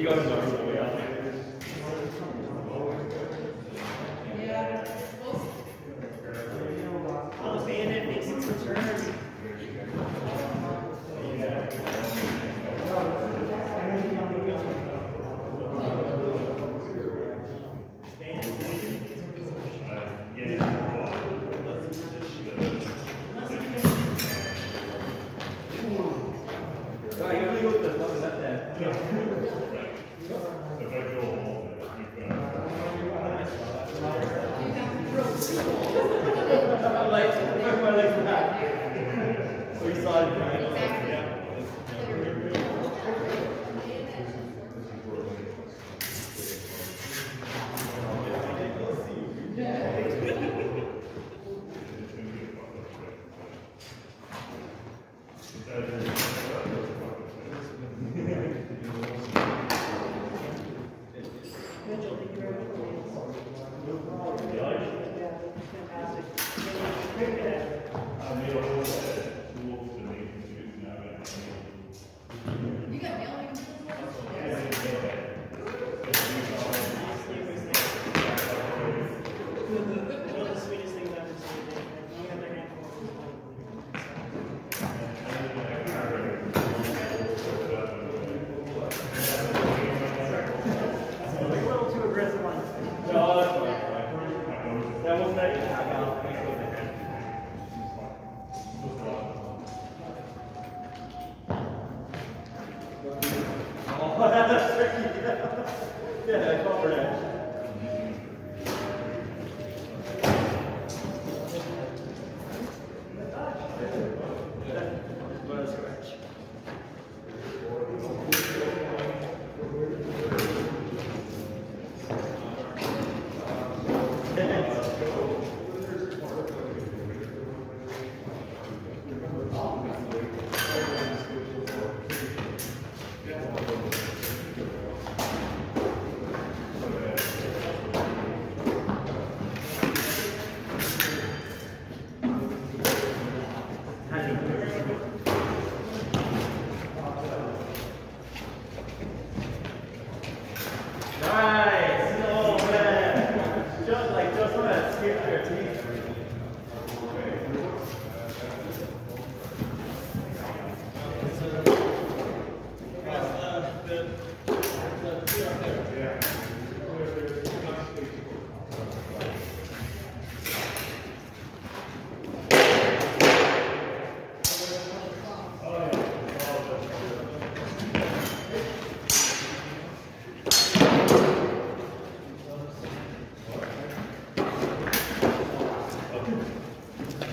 Wie Gott. I like, I like that. So you saw it.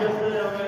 Yes, sir.